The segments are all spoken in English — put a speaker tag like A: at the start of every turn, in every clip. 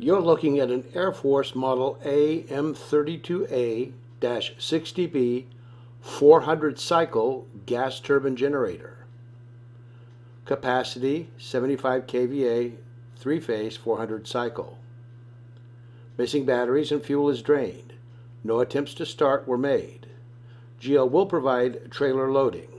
A: You're looking at an Air Force Model AM32A-60B 400 cycle gas turbine generator. Capacity 75 kVA, three phase 400 cycle. Missing batteries and fuel is drained. No attempts to start were made. GL will provide trailer loading.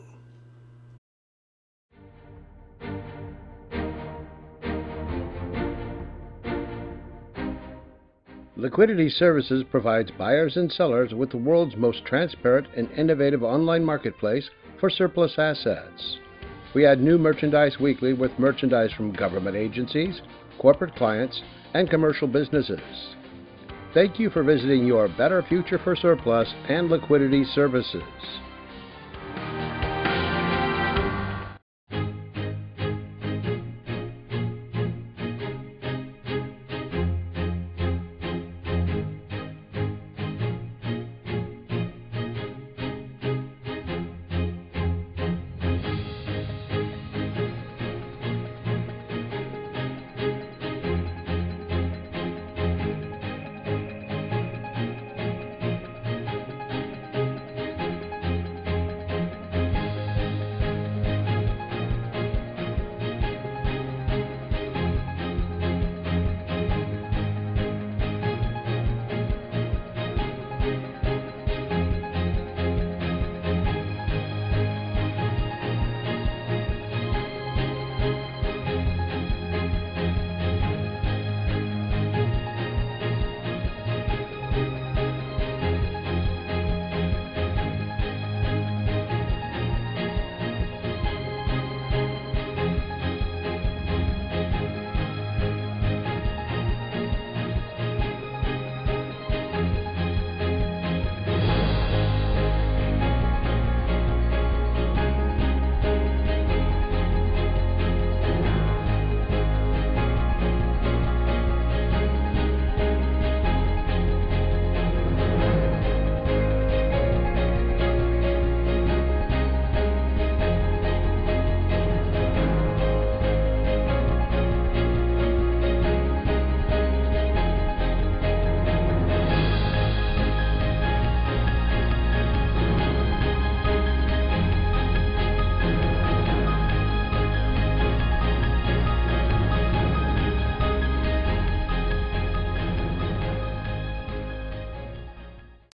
A: Liquidity Services provides buyers and sellers with the world's most transparent and innovative online marketplace for surplus assets. We add new merchandise weekly with merchandise from government agencies, corporate clients, and commercial businesses. Thank you for visiting your Better Future for Surplus and Liquidity Services.